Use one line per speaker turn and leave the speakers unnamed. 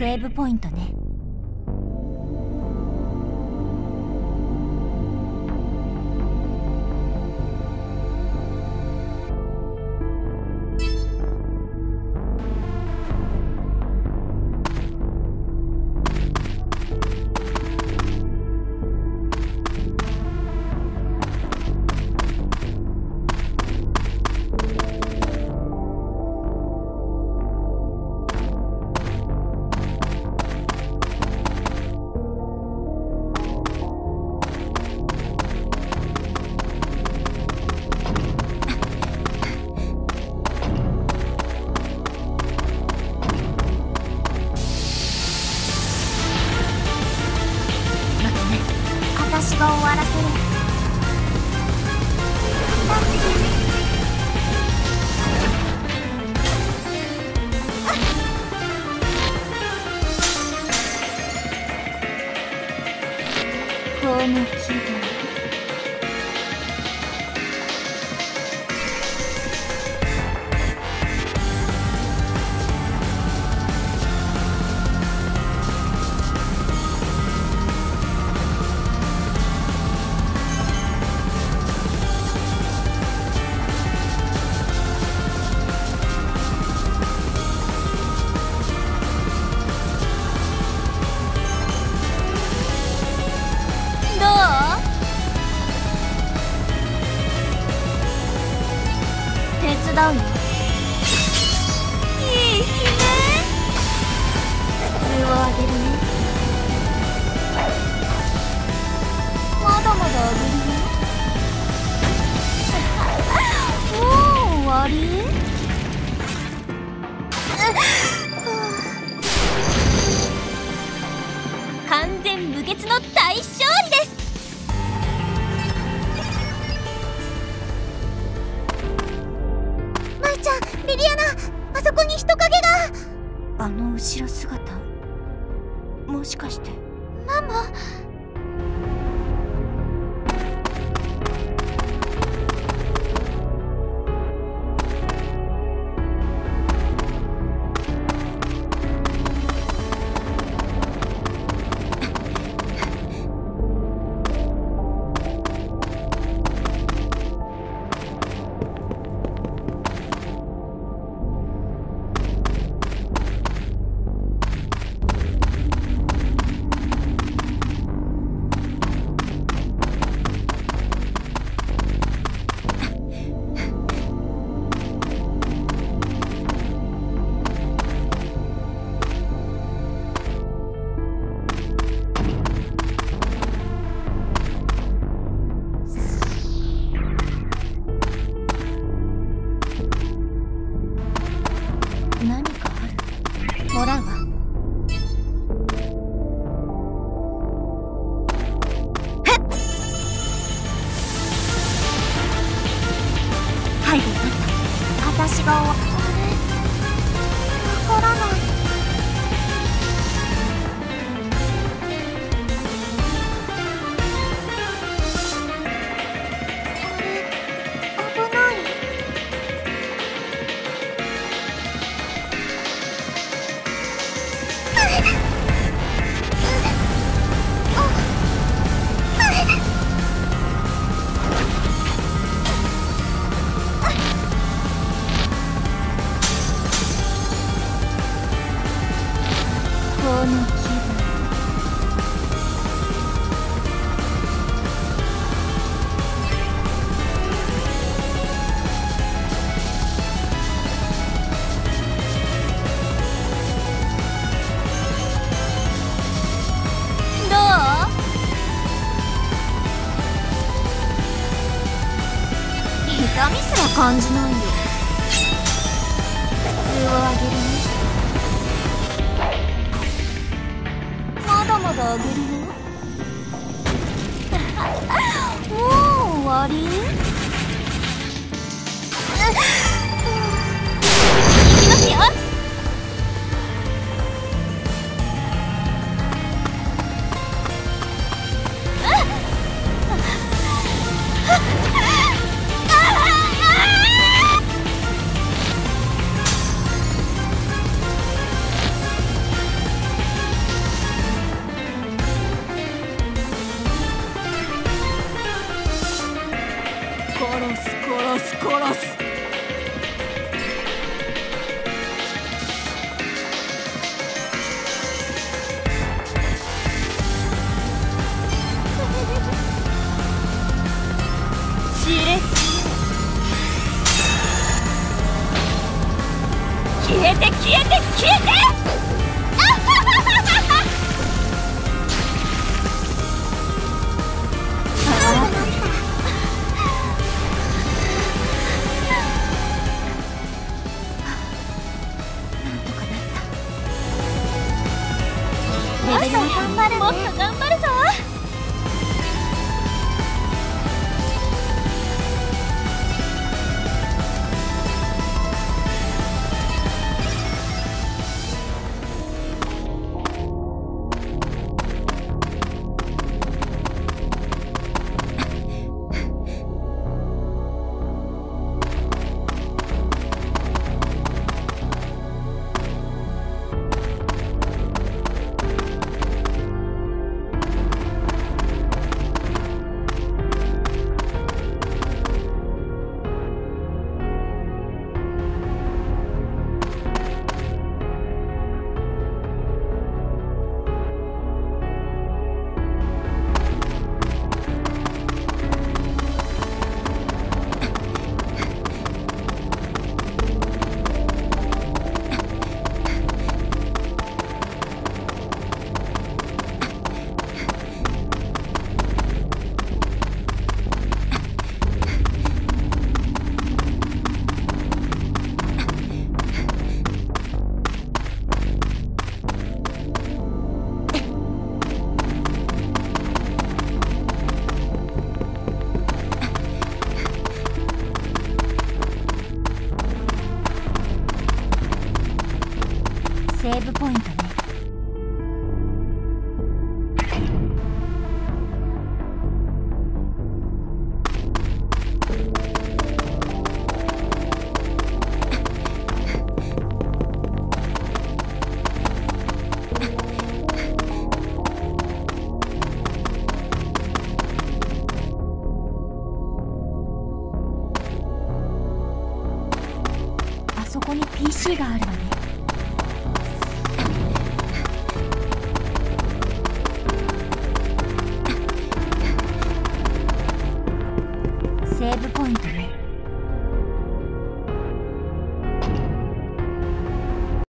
セーブポイントね。私が終わらせる。この手伝うよいい姫。普通をあげるねあの後ろ姿もしかして。はい分かった。私が終わあれわからない。すら感じないよ。普通をあげるね。まだまだあげるよ。もう終わり？消えて消えて。レベル頑張る、ね、もっと頑張るセーブポイントね。